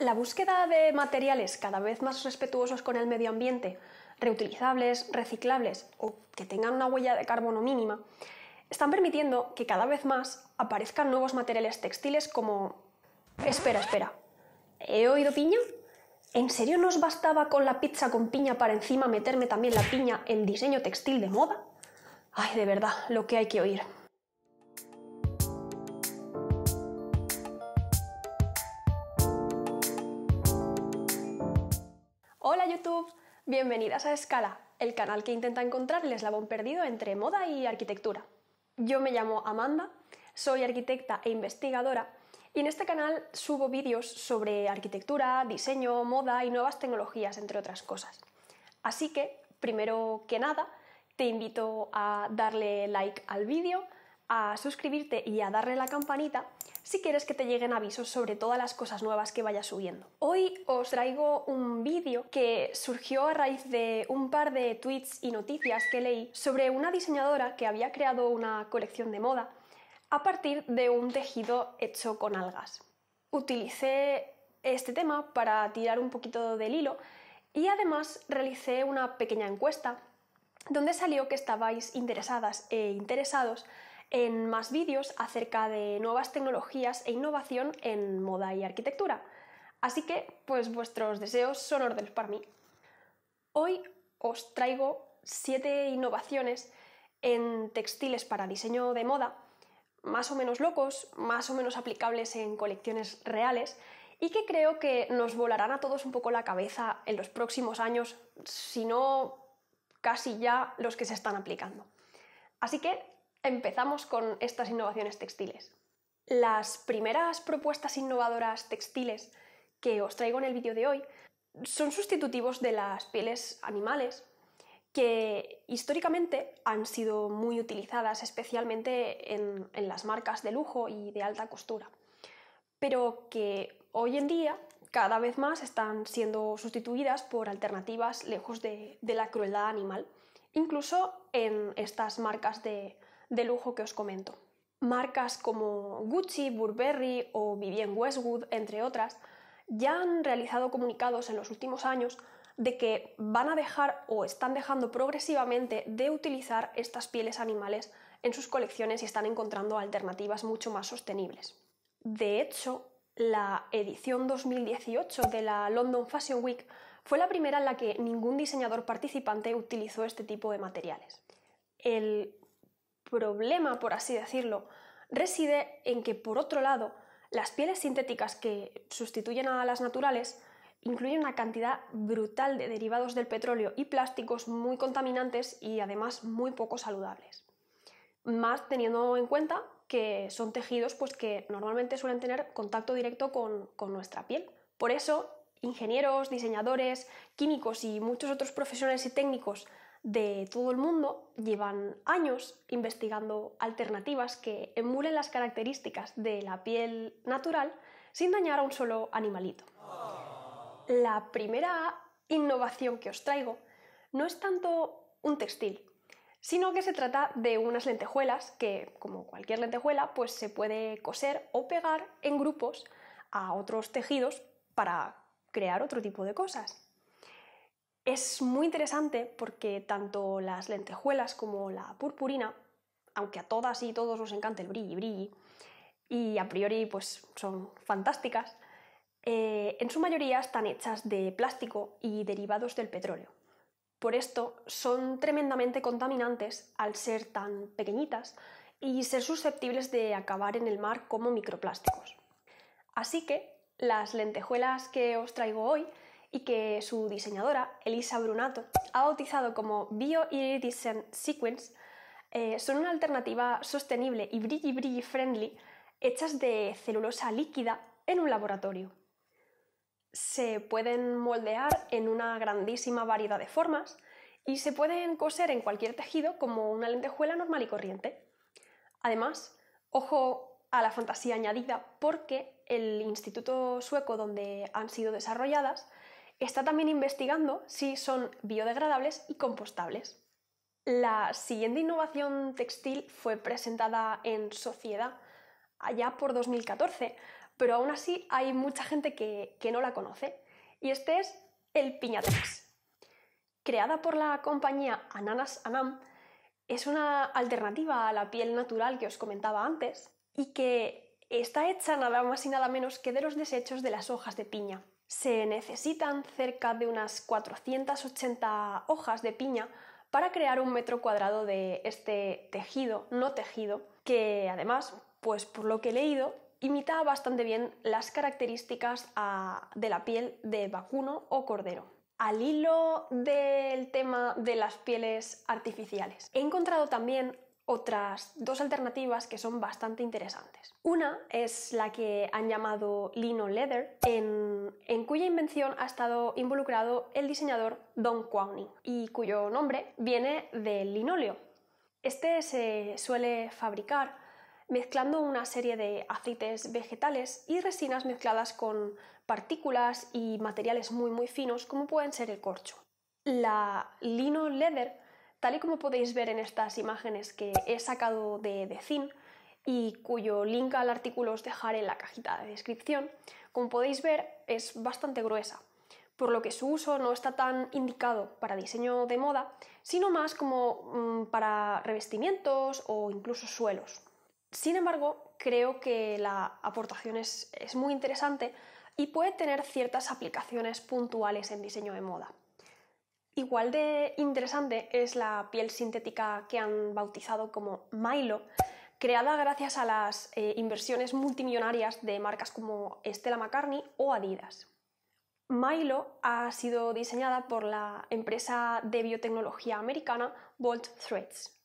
La búsqueda de materiales cada vez más respetuosos con el medio ambiente, reutilizables, reciclables o que tengan una huella de carbono mínima, están permitiendo que cada vez más aparezcan nuevos materiales textiles como... Espera, espera. ¿He oído piña? ¿En serio nos bastaba con la pizza con piña para encima meterme también la piña en diseño textil de moda? Ay, de verdad, lo que hay que oír. Hola YouTube, bienvenidas a Escala, el canal que intenta encontrar el eslabón perdido entre moda y arquitectura. Yo me llamo Amanda, soy arquitecta e investigadora y en este canal subo vídeos sobre arquitectura, diseño, moda y nuevas tecnologías, entre otras cosas. Así que, primero que nada, te invito a darle like al vídeo, a suscribirte y a darle la campanita si quieres que te lleguen avisos sobre todas las cosas nuevas que vaya subiendo. Hoy os traigo un vídeo que surgió a raíz de un par de tweets y noticias que leí sobre una diseñadora que había creado una colección de moda a partir de un tejido hecho con algas. Utilicé este tema para tirar un poquito del hilo y además realicé una pequeña encuesta donde salió que estabais interesadas e interesados en más vídeos acerca de nuevas tecnologías e innovación en moda y arquitectura. Así que, pues vuestros deseos son órdenes para mí. Hoy os traigo siete innovaciones en textiles para diseño de moda, más o menos locos, más o menos aplicables en colecciones reales y que creo que nos volarán a todos un poco la cabeza en los próximos años, si no casi ya los que se están aplicando. Así que Empezamos con estas innovaciones textiles. Las primeras propuestas innovadoras textiles que os traigo en el vídeo de hoy son sustitutivos de las pieles animales que históricamente han sido muy utilizadas, especialmente en, las marcas de lujo y de alta costura, pero que hoy en día cada vez más están siendo sustituidas por alternativas lejos de la crueldad animal, incluso en estas marcas de, de lujo que os comento. Marcas como Gucci, Burberry o Vivienne Westwood, entre otras, ya han realizado comunicados en los últimos años de que van a dejar o están dejando progresivamente de utilizar estas pieles animales en sus colecciones y están encontrando alternativas mucho más sostenibles. De hecho, la edición 2018 de la London Fashion Week fue la primera en la que ningún diseñador participante utilizó este tipo de materiales. El problema, por así decirlo, reside en que, por otro lado, las pieles sintéticas que sustituyen a las naturales incluyen una cantidad brutal de derivados del petróleo y plásticos muy contaminantes y además muy poco saludables. Más teniendo en cuenta que son tejidos pues, que normalmente suelen tener contacto directo con, con nuestra piel. Por eso, ingenieros, diseñadores, químicos y muchos otros profesionales y técnicos de todo el mundo llevan años investigando alternativas que emulen las características de la piel natural sin dañar a un solo animalito. La primera innovación que os traigo no es tanto un textil, sino que se trata de unas lentejuelas que, como cualquier lentejuela, pues se puede coser o pegar en grupos a otros tejidos para crear otro tipo de cosas. Es muy interesante porque tanto las lentejuelas como la purpurina, aunque a todas y todos nos encanta el brilli brilli, y a priori pues son fantásticas, eh, en su mayoría están hechas de plástico y derivados del petróleo. Por esto son tremendamente contaminantes al ser tan pequeñitas y ser susceptibles de acabar en el mar como microplásticos. Así que las lentejuelas que os traigo hoy y que su diseñadora, Elisa Brunato, ha bautizado como Bioiridescent Sequence, eh, son una alternativa sostenible y brilli brilli friendly hechas de celulosa líquida en un laboratorio. Se pueden moldear en una grandísima variedad de formas y se pueden coser en cualquier tejido como una lentejuela normal y corriente. Además, ojo a la fantasía añadida porque el instituto sueco donde han sido desarrolladas está también investigando si son biodegradables y compostables. La siguiente innovación textil fue presentada en Sociedad allá por 2014 pero aún así hay mucha gente que, que no la conoce. Y este es el Piñatex. Creada por la compañía Ananas Anam, es una alternativa a la piel natural que os comentaba antes y que está hecha nada más y nada menos que de los desechos de las hojas de piña. Se necesitan cerca de unas 480 hojas de piña para crear un metro cuadrado de este tejido no tejido, que además, pues por lo que he leído, imita bastante bien las características de la piel de vacuno o cordero. Al hilo del tema de las pieles artificiales, he encontrado también otras dos alternativas que son bastante interesantes. Una es la que han llamado Lino Leather, en, cuya invención ha estado involucrado el diseñador Don Quauning y cuyo nombre viene del linóleo. Este se suele fabricar mezclando una serie de aceites vegetales y resinas mezcladas con partículas y materiales muy muy finos como pueden ser el corcho. La lino leather, tal y como podéis ver en estas imágenes que he sacado de, de y cuyo link al artículo os dejaré en la cajita de descripción, como podéis ver es bastante gruesa, por lo que su uso no está tan indicado para diseño de moda, sino más como mm, para revestimientos o incluso suelos. Sin embargo, creo que la aportación es, muy interesante y puede tener ciertas aplicaciones puntuales en diseño de moda. Igual de interesante es la piel sintética que han bautizado como Milo, creada gracias a las eh, inversiones multimillonarias de marcas como Stella McCartney o Adidas. Milo ha sido diseñada por la empresa de biotecnología americana Bolt Threads.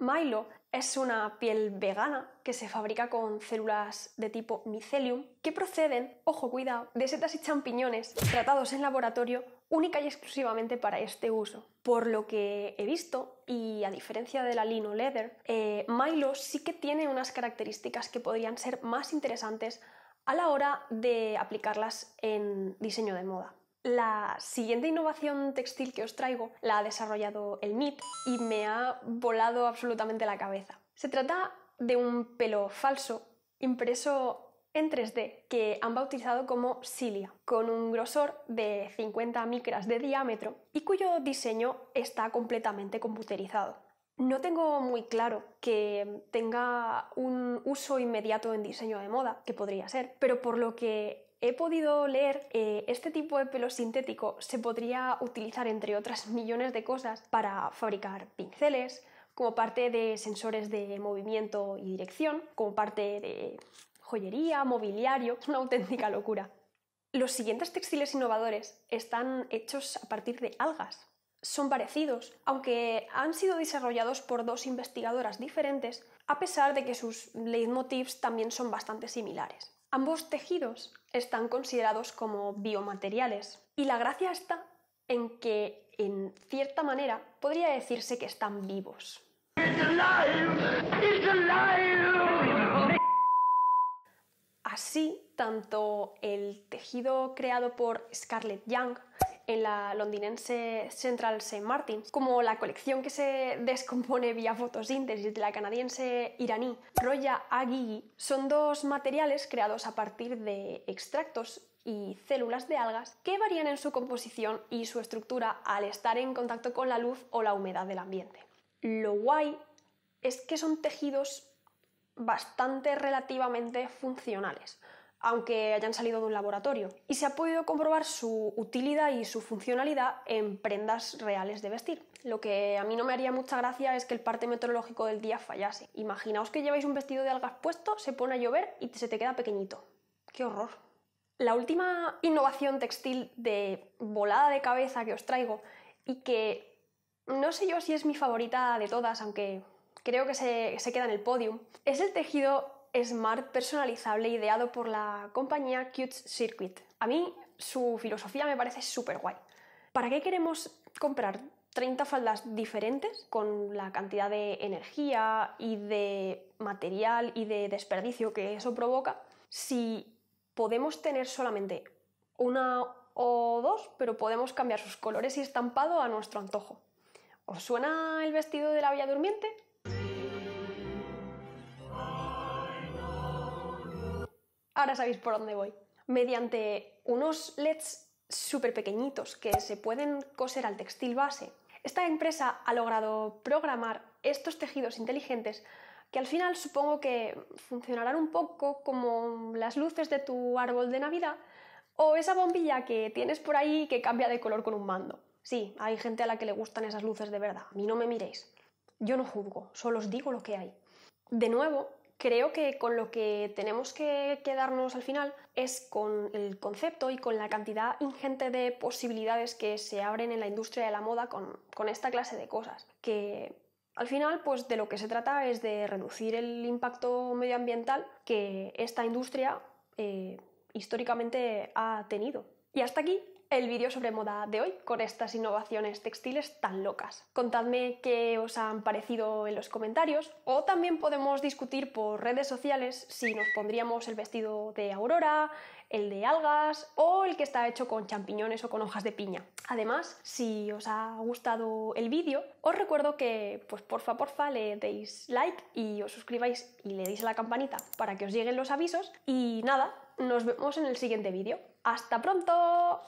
Milo es una piel vegana que se fabrica con células de tipo micelium que proceden, ojo cuidado, de setas y champiñones tratados en laboratorio única y exclusivamente para este uso. Por lo que he visto, y a diferencia de la Lino Leather, eh, Milo sí que tiene unas características que podrían ser más interesantes a la hora de aplicarlas en diseño de moda. La siguiente innovación textil que os traigo la ha desarrollado el MIT y me ha volado absolutamente la cabeza. Se trata de un pelo falso impreso en 3D que han bautizado como Cilia, con un grosor de 50 micras de diámetro y cuyo diseño está completamente computerizado. No tengo muy claro que tenga un uso inmediato en diseño de moda, que podría ser, pero por lo que he podido leer, eh, este tipo de pelo sintético se podría utilizar, entre otras millones de cosas, para fabricar pinceles, como parte de sensores de movimiento y dirección, como parte de joyería, mobiliario, una auténtica locura. Los siguientes textiles innovadores están hechos a partir de algas. Son parecidos, aunque han sido desarrollados por dos investigadoras diferentes, a pesar de que sus leitmotivs también son bastante similares. Ambos tejidos están considerados como biomateriales y la gracia está en que, en cierta manera, podría decirse que están vivos. Así, tanto el tejido creado por Scarlett Young en la londinense Central St. Martins, como la colección que se descompone vía fotosíntesis de la canadiense iraní Roya Agigi, son dos materiales creados a partir de extractos y células de algas que varían en su composición y su estructura al estar en contacto con la luz o la humedad del ambiente. Lo guay es que son tejidos bastante relativamente funcionales aunque hayan salido de un laboratorio, y se ha podido comprobar su utilidad y su funcionalidad en prendas reales de vestir. Lo que a mí no me haría mucha gracia es que el parte meteorológico del día fallase. Imaginaos que lleváis un vestido de algas puesto, se pone a llover y se te queda pequeñito. ¡Qué horror! La última innovación textil de volada de cabeza que os traigo y que no sé yo si es mi favorita de todas, aunque creo que se, se queda en el podium, es el tejido smart personalizable ideado por la compañía Qt Circuit. A mí su filosofía me parece súper guay. ¿Para qué queremos comprar 30 faldas diferentes con la cantidad de energía y de material y de desperdicio que eso provoca si podemos tener solamente una o dos, pero podemos cambiar sus colores y estampado a nuestro antojo? ¿Os suena el vestido de la Bella Durmiente? Ahora sabéis por dónde voy. Mediante unos LEDs súper pequeñitos que se pueden coser al textil base, esta empresa ha logrado programar estos tejidos inteligentes que al final supongo que funcionarán un poco como las luces de tu árbol de Navidad o esa bombilla que tienes por ahí que cambia de color con un mando. Sí, hay gente a la que le gustan esas luces de verdad. A mí no me miréis. Yo no juzgo, solo os digo lo que hay. De nuevo, creo que con lo que tenemos que quedarnos al final es con el concepto y con la cantidad ingente de posibilidades que se abren en la industria de la moda con, esta clase de cosas. Que al final, pues de lo que se trata es de reducir el impacto medioambiental que esta industria eh, históricamente ha tenido. Y hasta aquí el vídeo sobre moda de hoy con estas innovaciones textiles tan locas. Contadme qué os han parecido en los comentarios o también podemos discutir por redes sociales si nos pondríamos el vestido de Aurora, el de algas o el que está hecho con champiñones o con hojas de piña. Además, si os ha gustado el vídeo, os recuerdo que pues porfa porfa le deis like y os suscribáis y le deis a la campanita para que os lleguen los avisos y nada, nos vemos en el siguiente vídeo. ¡Hasta pronto!